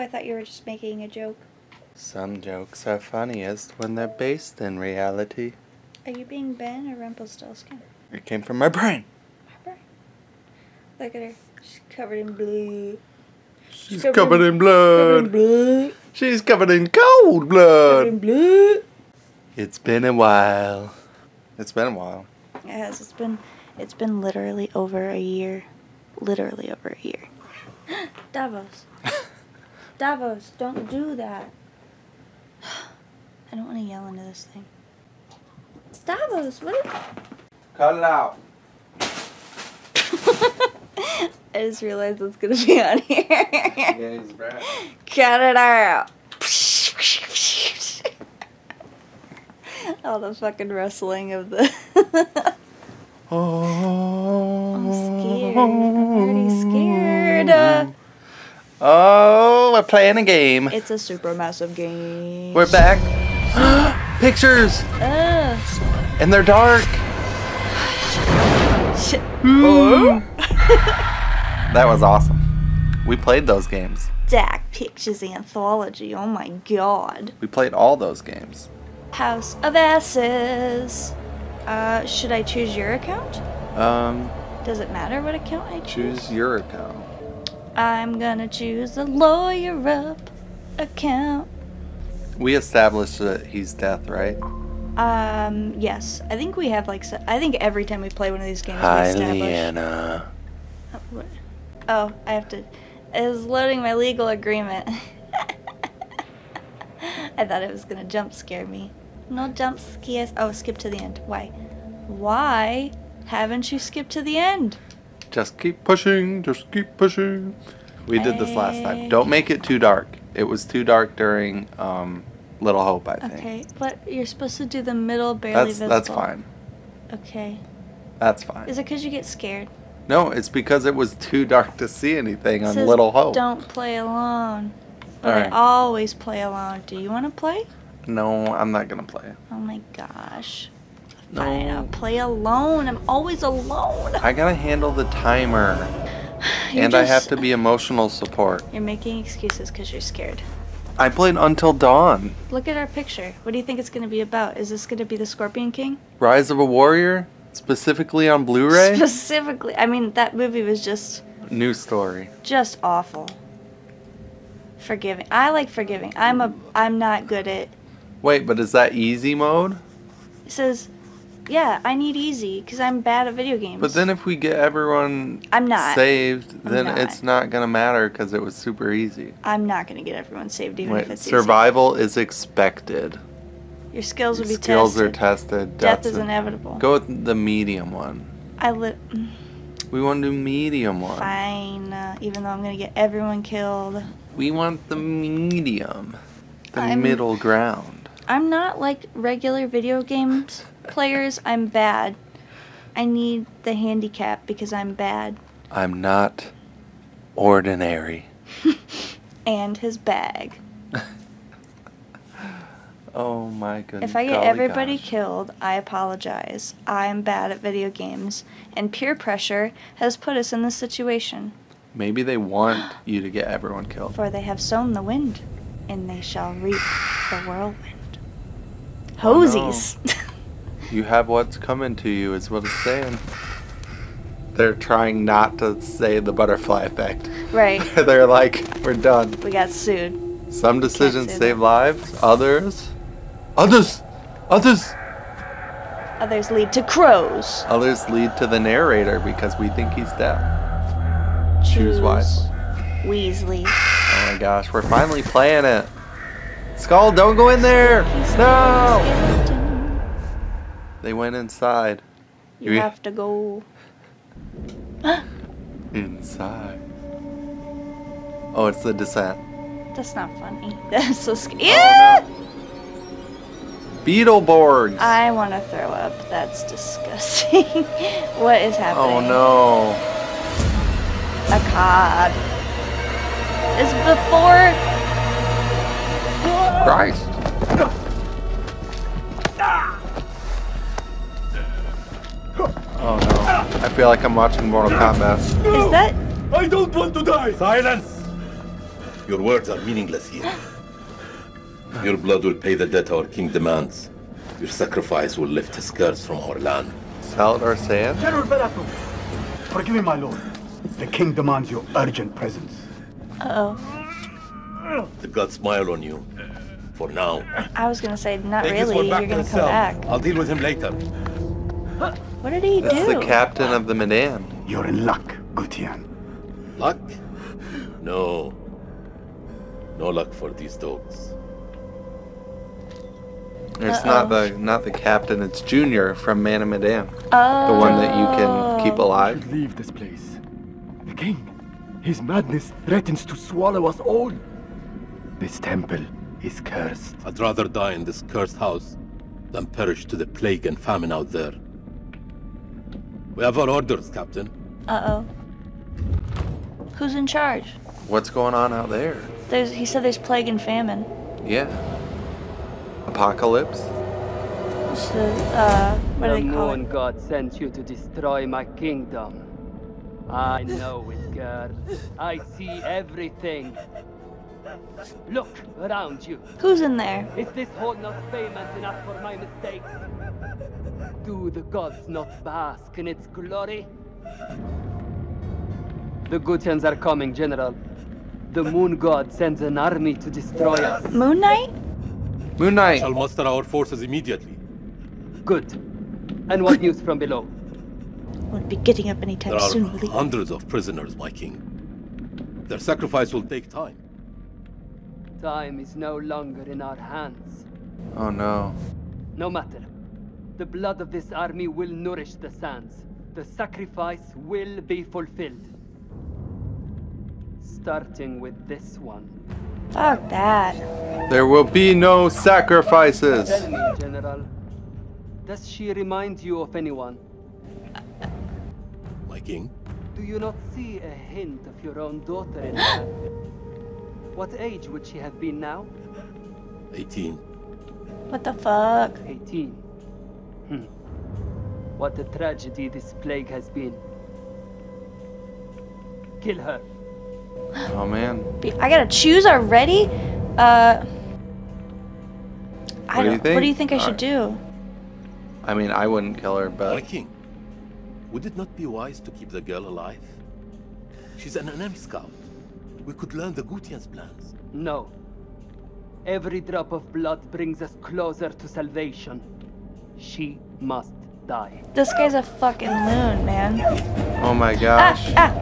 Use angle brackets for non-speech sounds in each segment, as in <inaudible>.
I thought you were just making a joke. Some jokes are funniest when they're based in reality. Are you being Ben or Rumpelstiltskin? It came from my brain. Barbara? Look at her. She's covered in blue. She's Covered covered in- in Covered in blood. blue. She's covered in cold blood. Covered in blood. blue. It's been a while. It's been a while. It has. It's been. It's been literally over a year. Literally over a year. <gasps> Davos. Davos, don't do that. I don't want to yell into this thing. Davos, what? Is... Cut it out. <laughs> I just realized it's gonna be on here. Yeah, he's brat. <laughs> Cut it out. All the fucking rustling of the. Oh. <laughs> I'm scared. I'm already scared. Uh, Oh, we're playing a game. it's a super massive game. We're back. <gasps> Pictures, Ugh. and they're dark. Shit. Ooh. <laughs> that was awesome. We played those games. Dark Pictures Anthology. Oh my god. We played all those games. House of Asses. Uh, should I choose your account? Um, Does it matter what account I choose? choose your account. I'm gonna choose a lawyer up account. We established that he's death, right? Um, yes. I think we have like, se- I think every time we play one of these games, Hi, we establish. Leanna. Oh, what- Oh, I have to. Is loading my legal agreement. <laughs> I thought it was gonna jump scare me. No jump scares. Oh, skip to the end. Why? Why haven't you skipped to the end? Just keep pushing. Just keep pushing. We did this last time. Don't make it too dark. It was too dark during um, Little Hope, I think. Okay, but you're supposed to do the middle barely That's visible. that's fine. Okay. That's fine. Is it because you get scared? No, it's because it was too dark to see anything It on says Little Hope. Don't play alone. But Alright. I always play alone. Do you want to play? No, I'm not gonna play. Oh my gosh. Uh, no. Fine, I'll play alone. I'm always alone. I gotta handle the timer, <sighs> and I have to be emotional support. You're making excuses because you're scared. I played Until Dawn, Look at our picture. What do you think it's going to be about? Is this going to be the Scorpion King? Rise of a Warrior, specifically on Blu-ray. Specifically, I mean that movie was just New story. just awful. Forgiving. I like forgiving. I'm a I'm not good at Wait, but is that easy mode? It says, yeah, I need easy because I'm bad at video games. But then if we get everyone I'm not. saved, I'm then not. it's not gonna matter because it was super easy. I'm not gonna get everyone saved even if Wait, it's survival is expected. Your skills will be Skills tested. Skills are tested. Death is inevitable. Go with the medium one. I li- mm, We want to do medium one. fine. Uh, even though I'm gonna get everyone killed. We want the medium, the I'm- middle ground. I'm not like regular video games players. I'm bad. I need the handicap because I'm bad. I'm not ordinary. <laughs> And his bag. <laughs> Oh my goodness. If I get everybody gosh. killed, I apologize. I'm bad at video games, and peer pressure has put us in this situation. maybe they want you to get everyone killed. For they have sown the wind, and they shall reap the <sighs> whirlwind. Oh, no. <laughs> You have what's coming to you, is what it's saying. They're trying not to say the butterfly effect. right. <laughs> They're like, we're done. We got sued. Some decisions save that. lives, others, others, others, Others lead to crows. others lead to the narrator because we think he's dead. Choose wisely. Weasley. Oh my gosh, we're finally playing it. Skull, don't go in there! He's No! They went inside. You You- have to go. <gasps> Inside. Oh, it's the descent. That's not funny. <laughs> That's so scary. Oh, Beetleborgs! I want to throw up. That's disgusting. <laughs> what is oh, happening? Oh no. A cod. Is before. Christ. Feel like I'm watching Mortal Kombat. Is that I don't want to die! Silence! Your words are meaningless here. Your blood will pay the debt our king demands. Your sacrifice will lift his curse from our land. Saladar Sand? General Balathu, forgive me, my lord. The king demands your urgent presence. Uh oh. The gods smile on you. For now. I was gonna say, not Take really. You're gonna come cell. back. I'll deal with him later. What did he That's do? the captain of the Medan. You're in luck, Gutian. Luck? No. No luck for these dogs. It's not the not the captain, it's Junior from Man of Medan. oh. The one that you can keep oh. alive. should leave this place. The king, his madness threatens to swallow us all. This temple is cursed. I'd rather die in this cursed house than perish to the plague and famine out there. We have our orders, Captain. Uh oh. Who's in charge? What's going on out there? There's. He said there's plague and famine. Yeah. Apocalypse? It's the, uh, what do they call moon it? god sent you to destroy my kingdom. I know it, girl. I see everything. Look around you. Who's in there? Is this hall not famous enough for my mistakes? Do the gods not bask in its glory? The Gutians are coming, General. The moon god sends an army to destroy us. Moon Knight? Moon Knight. Shall muster our forces immediately. Good. And what news from below? Won't be getting up anytime There are soon, will he? hundreds of prisoners, my king. Their sacrifice will take time. Time is no longer in our hands. Oh no. No matter. The blood of this army will nourish the sands. The sacrifice will be fulfilled. Starting with this one. Fuck that. There will be no sacrifices. Tell me, General. Does she remind you of anyone? My king, Do you not see a hint of your own daughter in <gasps> her? What age would she have been now? 18. What the fuck? 18. Hmm. What a tragedy this plague has been. Kill her. Oh man. I gotta choose already? Uh. I What do you don't. What think? do you think I should Alright. do? I mean, I wouldn't kill her, My but king, would it not be wise to keep the girl alive? She's an enemy scout. We could learn the Gutian's plans. No. Every drop of blood brings us closer to salvation. She must die. This guy's a fucking loon, man. oh my Ah, gosh. ah!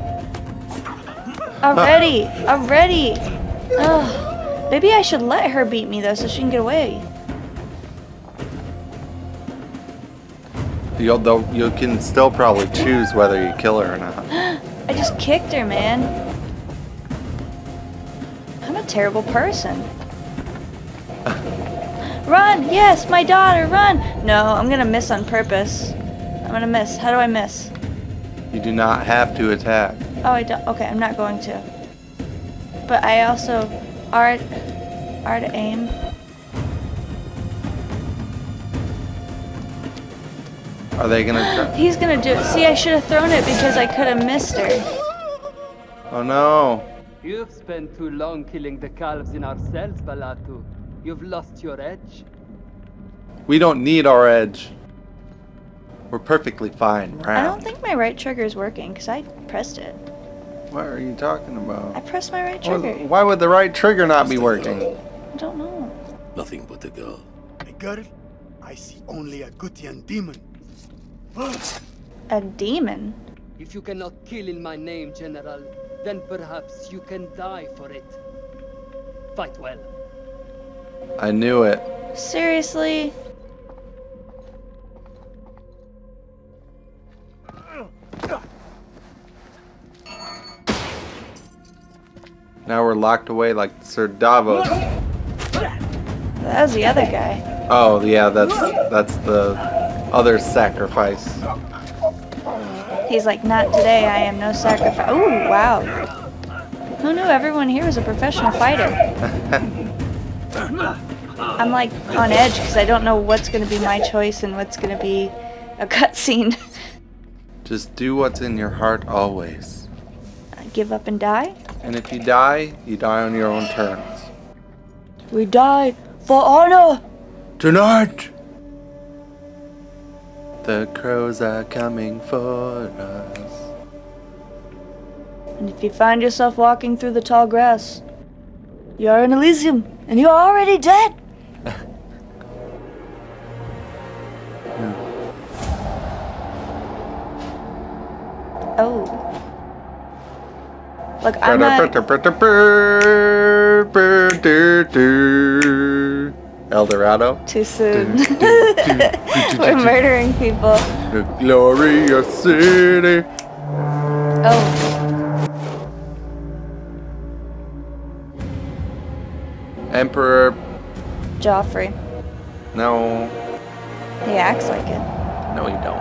Already, already. Ugh. Maybe I should let her beat me though, so she can get away. You'll, you can still probably choose whether you kill her or not. <gasps> I just kicked her, man. Terrible person. run! Yes, my daughter, run! No, I'm gonna miss on purpose. I'm gonna miss. How do I miss? You do not have to attack. Oh, I don't. Okay, I'm not going to. But I also art art aim. Are they gonna? <gasps> He's gonna do it. See, I should have thrown it because I could have missed her. Oh no. You've spent too long killing the calves in our cells, Balathu. You've lost your edge. We don't need our edge. We're perfectly fine I don't think my right trigger is working because I pressed it. What are you talking about? I pressed my right Why- trigger. Why would the right trigger not be working? I don't know. Nothing but a girl. A girl? I see only a Gutian demon. <gasps> A demon. If you cannot kill in my name, General, then perhaps you can die for it. Fight well. I knew it. Seriously? Now we're locked away like Sir Davos. That was the other guy. Oh yeah, that's that's the other sacrifice. He's like, not today. I am no sacrifice. Ooh, wow. Who knew everyone here was a professional fighter? <laughs> I'm like on edge because I don't know what's going to be my choice and what's going to be a <laughs> cutscene. Just do what's in your heart always. give up and die? And if you die, you die on your own terms. We die for honor! Tonight! The crows are coming for us. And if you find yourself walking through the tall grass, you are in Elysium, and you are already dead! <laughs> oh. Look, I'm not. El Dorado. Too soon. We're murdering people. The glorious city. Oh, Emperor. Joffrey. No. He acts like it. No, he don't.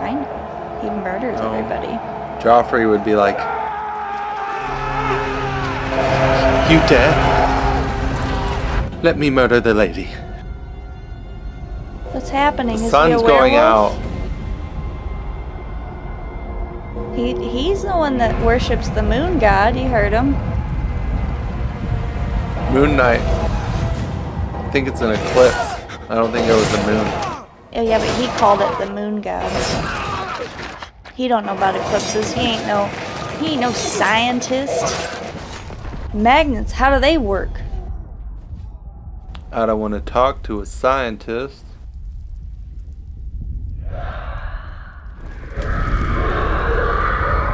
Kind of. He murders No. everybody. Joffrey would be like, You dare? Let me murder the lady. What's happening? The Is sun's going out. He he's the one that worships the moon god. You heard him. Moon Knight. I think it's an eclipse. I don't think it was the moon. Oh yeah, but he called it the moon god. He don't know about eclipses. He ain't no he ain't no scientist. Magnets, how do they work? I don't want to talk to a scientist.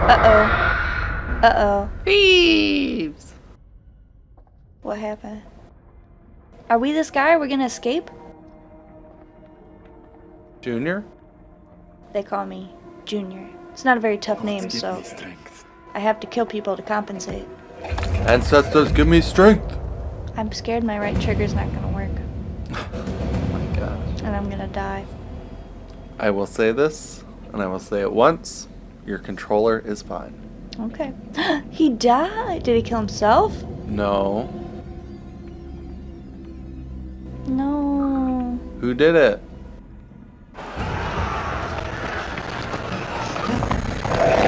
Uh oh. Uh oh. Thieves! What happened? Are we this guy? Are we gonna escape? Junior? They call me Junior. It's not a very tough name, so. I have to kill people to compensate. Ancestors, give me strength! I'm scared my right trigger's not gonna work, Oh <sighs> my gosh. and I'm gonna die. I will say this, and I will say it once. Your controller is fine. Okay. <gasps> he died. Did he kill himself? No. No. Who did it?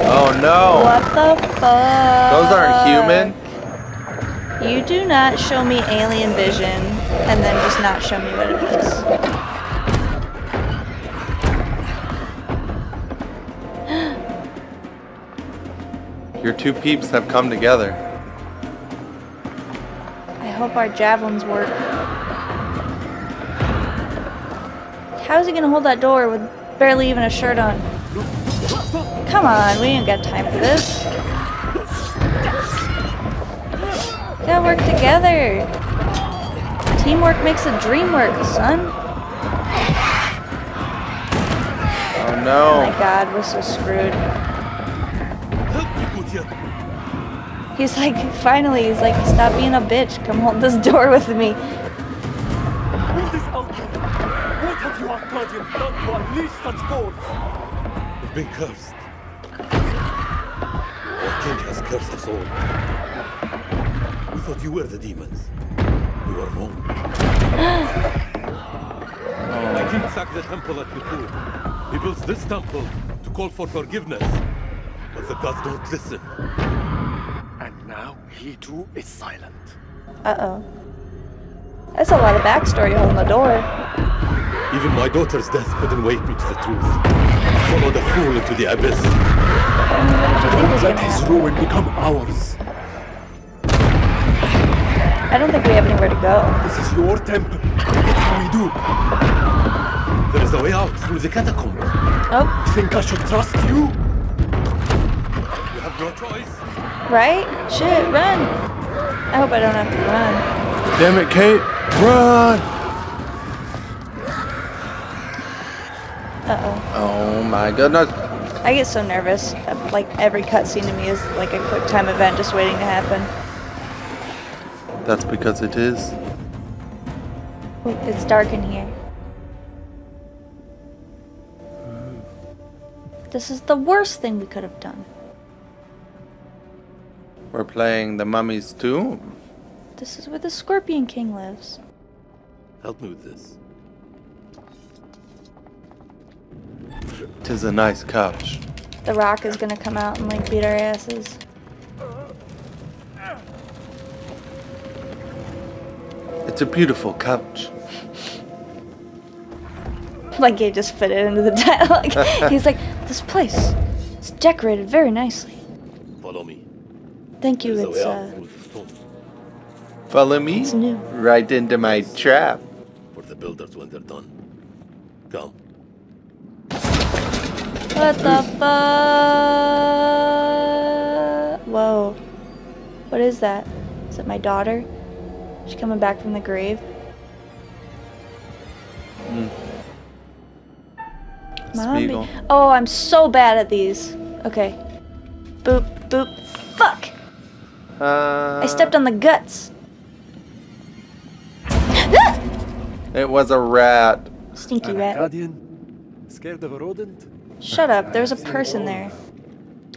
Oh no! What the fuck? Those aren't human. You do not show me alien vision and then just not show me what it is. <gasps> Your two peeps have come together. I hope our javelins work. How is he gonna hold that door with barely even a shirt on? Come on, we ain't got time for this. Work together. Teamwork makes the dream work, son. Oh no. Oh my god, we're so screwed. He's like, finally, he's like, stop being a bitch. Come hold this door with me. Who this outlaw? What have you Akkadians done to unleash such force? We've been cursed. Our king has cursed us all. We thought you were the demons. We were wrong. My king sack the temple at Nippur. He builds this temple to call for forgiveness. But the gods don't listen. And now he too is silent. Uh oh. That's a lot of backstory holding the door. Even my daughter's death couldn't wake me to the truth. Follow the fool into the abyss. What did you think was Let gonna his happen? ruin become ours. I don't think we have anywhere to go. This is your temple. What can we do? There is a way out through the catacombs. Oh, You think I should trust you? You have no choice. right? Shit, run! I hope I don't have to run. Damn it, Kate! Run! Uh oh. Oh my goodness! I get so nervous. Like every cutscene to me is like a quick time event just waiting to happen. That's because it is. Ooh, It's dark in here. This is the worst thing we could have done. We're playing the Mummy's Tomb. This is where the Scorpion King lives. Help me with this. Tis a nice couch. The Rock is gonna come out and like beat our asses. It's a beautiful couch. Like he just fit it into the <laughs> dialogue. <laughs> He's like, this place is decorated very nicely. Follow me. Thank you. There's It's uh, out through the stone Follow me it's new. right into my trap. for the builders when they're done. Come. What the fuck? Whoa. What is that? Is it my daughter? She coming back from the grave? Mommy. Smeagol. Oh, I'm so bad at these. Okay. Boop, boop. Fuck! Uh, I stepped on the guts. It was a rat. Stinky rat. guardian? Scared of a rodent? Shut up. There's a person there.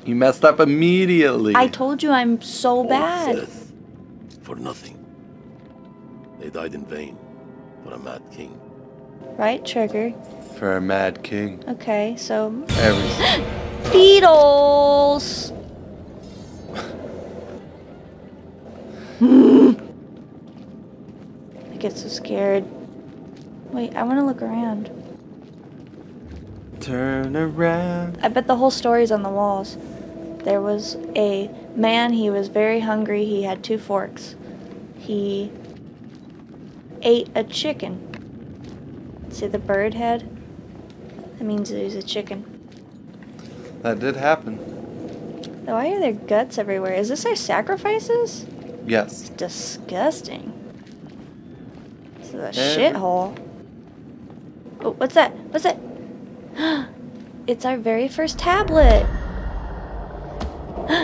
You messed up immediately. I told you I'm so bad. death For nothing. They died in vain for a mad king. Right, Trigger? For a mad king. Okay, so. Every <laughs> Beetles! <laughs> I get so scared. Wait, I want to look around. turn around. I bet the whole story's on the walls. There was a man, he was very hungry, he had two forks. He ate a chicken. See the bird head? That means he was a chicken. That did happen. Oh, Why are there guts everywhere? Is this our sacrifices? Yes. It's disgusting. This is a Every- shithole. Oh, what's that? What's that? <gasps> it's our very first tablet. <gasps>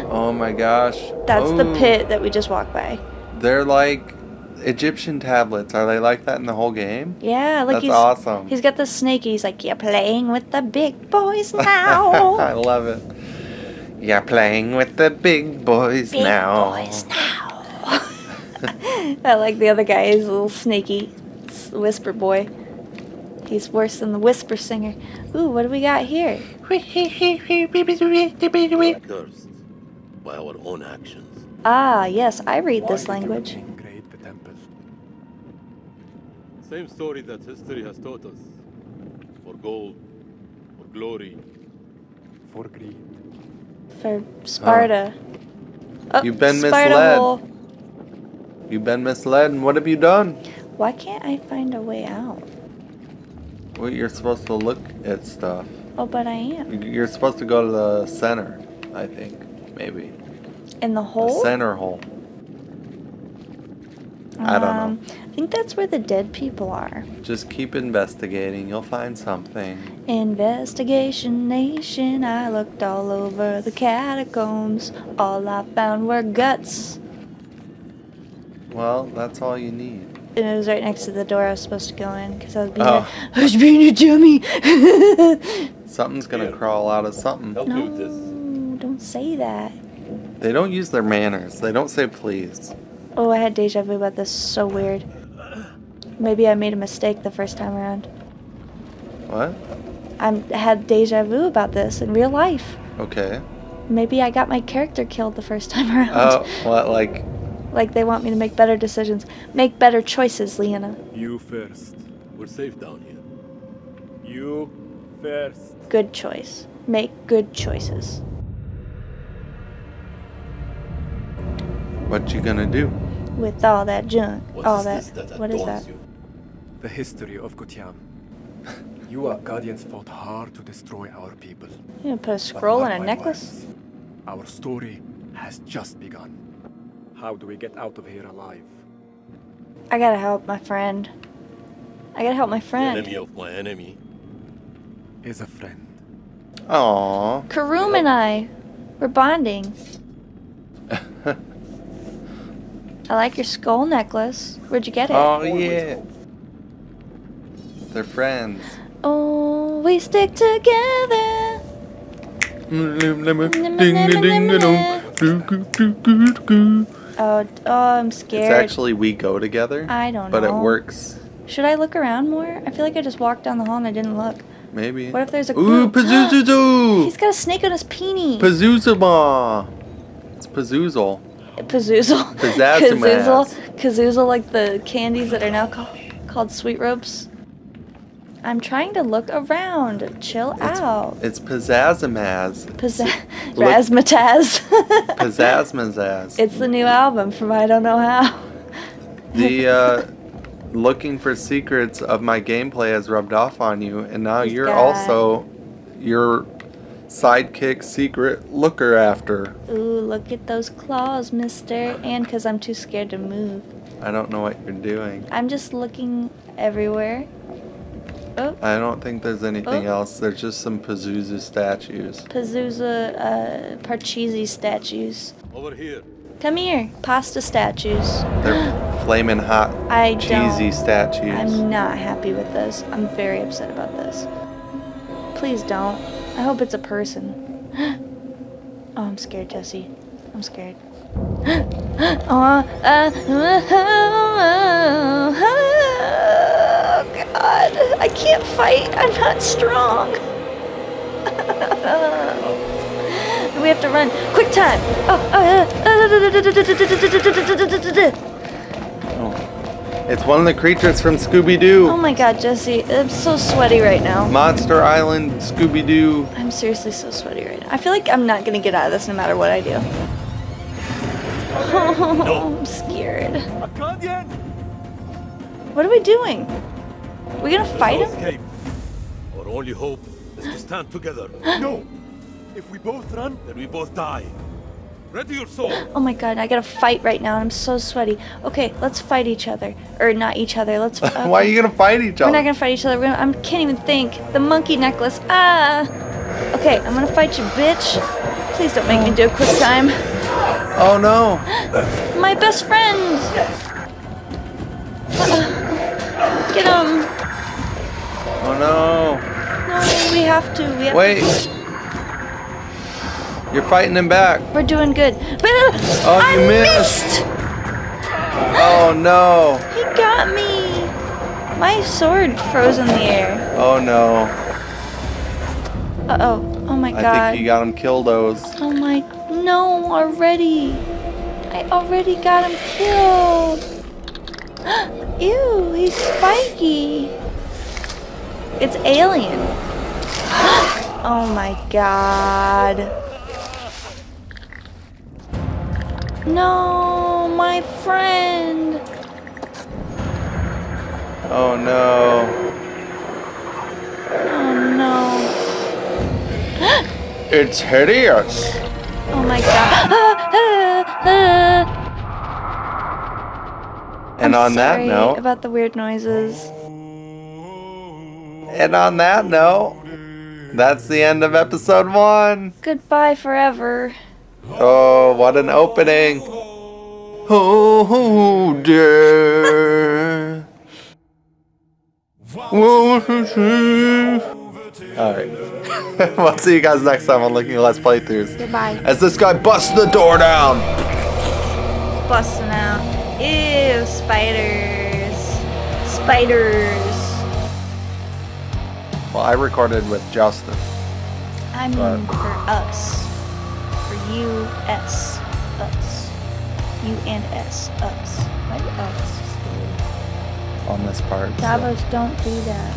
Oh my gosh. That's the oh. pit that we just walked by. They're like Egyptian tablets. Are they like that in the whole game? Yeah, like That's he's awesome. he's got the snake. He's like, you're playing with the big boys <laughs> now. I love it. You're playing with the big boys big now. boys now. <laughs> I like the other guy. He's a little snaky whisper boy. He's worse than the whisper singer. Ooh, what do we got here? <laughs> By our own actions. Ah, yes, I read Why this did the language. king create the temple? Same story that history has taught us. For gold, for glory. For greed. For oh. Sparta. Oh, You've been Sparta misled. hole. You've been misled, and what have you done? Why can't I find a way out? Well, you're supposed to look at stuff. Oh, but I am. You're supposed to go to the center, I think. Maybe. In the The hole? center hole. I don't know. Um, I think that's where the dead people are. Just keep investigating. You'll find something. Investigation Nation, I looked all over the catacombs. All I found were guts. Well, that's all you need. And it was right next to the door I was supposed to go in because I was being Oh. a, I was being a dummy. <laughs> Something's gonna Here. crawl out of something. Help me with no, this. don't say that. They don't use their manners. They don't say please. Oh, I had deja vu about this. So weird. Maybe I made a mistake the first time around. What? I'm- had deja vu about this in real life. Okay. Maybe I got my character killed the first <laughs> time around. Oh, what? Like, Like they want me to make better decisions, make better choices, Leona. You first. We're safe down here. You first. Good choice. Make good choices. what you gonna do? With all that junk, What all that. this that what is that? you? The history of Gutian. <laughs> You our guardians fought hard to destroy our people. You gonna put a scroll in a necklace? words, Our story has just begun. How do we get out of here alive? I gotta help my friend. I gotta help my The friend. enemy of my enemy. Is a friend. Aww. Kurum and I, we're bonding. <laughs> I like your skull necklace. Where'd you get it? oh yeah. They're friends. Oh, we stick together. Oh, oh, I'm scared. It's actually we go together, I don't know. but it works. Should I look around more? I feel like I just walked down the hall and I didn't look. Maybe. What if there's a Ooh, clue? <gasps> Pazuzu! He's got a snake on his peenie. Pazuzuba! It's Pazoozle. Pazoozle. Pizzazz-a-mazz. Kazoozle. Kazoozle, like the candies that are now called, called sweet ropes. I'm trying to look around. Chill out. It's Pizzazamaz. Pizza- Razzmatazz. <laughs> It's the new album from I Don't Know How. the uh, looking for secrets of my gameplay has rubbed off on you, and now He's you're also your sidekick secret looker after. Ooh, look at those claws, mister. And because I'm too scared to move. I don't know what you're doing. I'm just looking everywhere. Oh, I don't think there's anything Oh. else. There's just some Pazuzu statues. Pazuzu, uh, Parcheesi statues. Over here. Come here, pasta statues. They're flaming hot, I cheesy don't. statues. I'm not happy with this. I'm very upset about this. Please don't. I hope it's a person. oh, I'm scared, Jesse. I'm scared. oh, uh, oh, God. I can't fight. I'm not strong. we have to run. Quick time. Oh, uh, Oh. It's one of the creatures from Scooby Doo. oh my God, Jesse. I'm so sweaty right now. Monster Island, Scooby Doo. I'm seriously so sweaty right now. I feel like I'm not gonna get out of this no matter what I do. I'm scared. Akkadian! What are we doing? We gonna fight him? Escape. Our only hope is to stand together. <gasps> No! If we both run, Then we both die. Ready your sword. Oh my god, I gotta fight right now and I'm so sweaty. Okay, let's fight each other. Or not each other, let's okay. <laughs> Why are you gonna fight each other? We're not gonna fight each other. We're gonna, I can't even think. The monkey necklace. Ah! Okay, I'm gonna fight you, bitch. Please don't make me do a quick time. Oh no! <gasps> My best friend! Uh, get him! No! No, we have to. We have Wait! You're fighting him back. We're doing good. But Oh, I you missed. Oh no! He got me. My sword froze in the air. Oh no! Uh oh. Oh my god. I think you got him killdos. Oh my. No, already. I already got him killed. <gasps> Ew, he's spiky. It's alien. <gasps> oh my god. No, my friend. Oh no! Oh no. <gasps> It's hideous. Oh my god. <gasps> And I'm on that note, about the weird noises. And on that note, that's the end of episode one. Goodbye forever. Oh, what an opening! Oh dear. Alright. <laughs> we'll see you guys next time on Looking Let's Playthroughs. Goodbye. As this guy busts the door down. Busting out. Ew, spiders. Spiders. Well, I recorded with Justin. I mean But- for us. For you, S. Us. You and S. Us. Why us? on this part. so- Davos, don't do that.